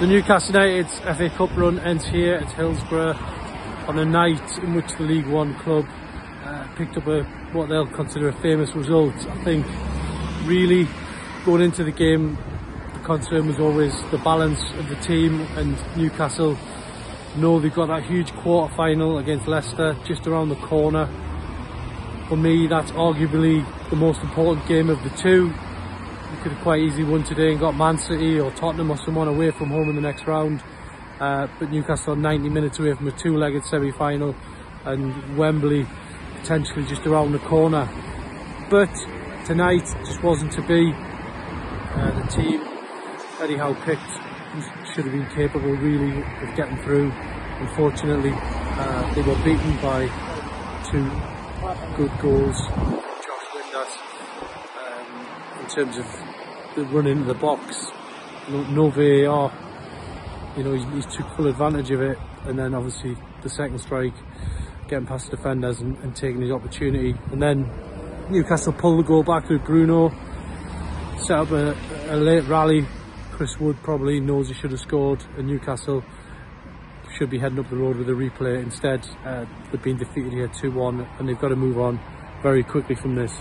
The Newcastle United FA Cup run ends here at Hillsborough on a night in which the League One club uh, picked up a what they'll consider a famous result. I think really going into the game the concern was always the balance of the team and Newcastle know they've got that huge quarter final against Leicester just around the corner. For me that's arguably the most important game of the two you could have quite easily won today and got Man City or Tottenham or someone away from home in the next round. Uh, but Newcastle are 90 minutes away from a two-legged semi-final and Wembley potentially just around the corner. But tonight just wasn't to be. Uh, the team Howe picked should have been capable really of getting through. Unfortunately, uh, they were beaten by two good goals terms of the run into the box. No, no VAR. You know, he, he, took full advantage of it, and then obviously the second strike, getting past the defenders and, and taking his opportunity. And then Newcastle pulled the goal back with Bruno, set up a, a late rally. Chris Wood probably knows he should have scored, and Newcastle should be heading up the road with a replay. Instead, uh, they've been defeated here 2-1, and they've got to move on very quickly from this.